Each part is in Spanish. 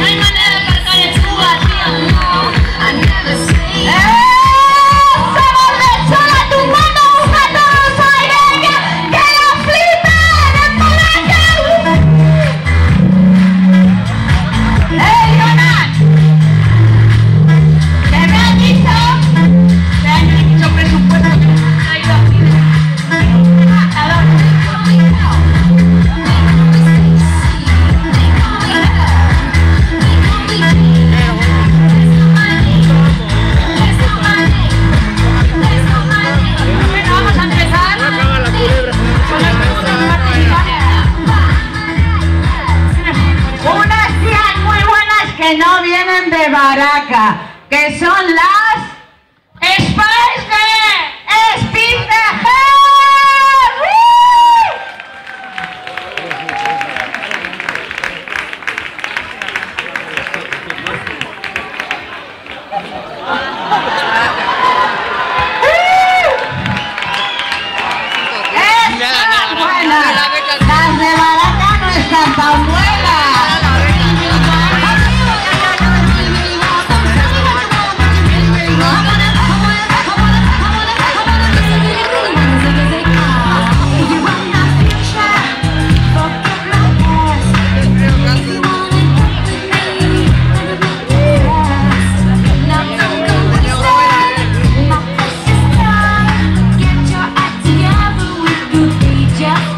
Ay, vienen de Baraca, que son las... ¡Spice! ¡Espinaje! just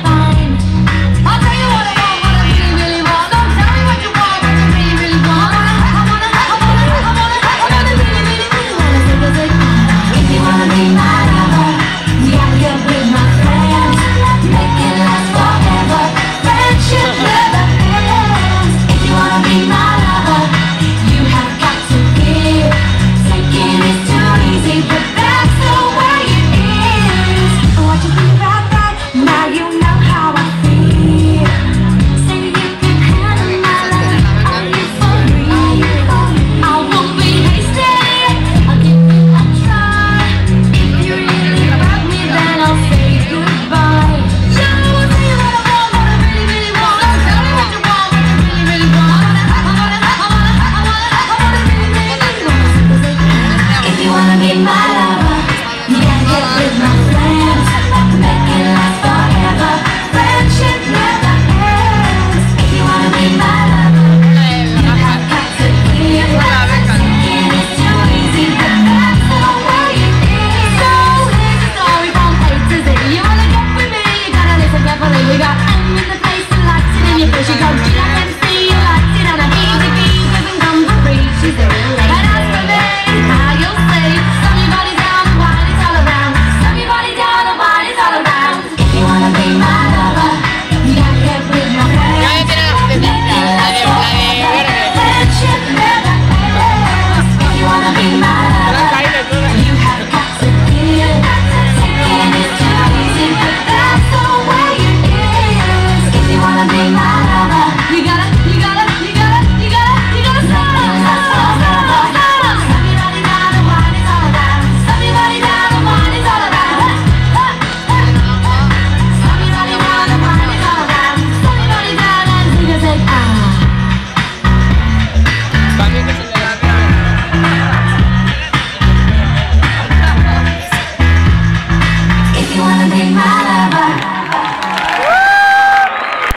in my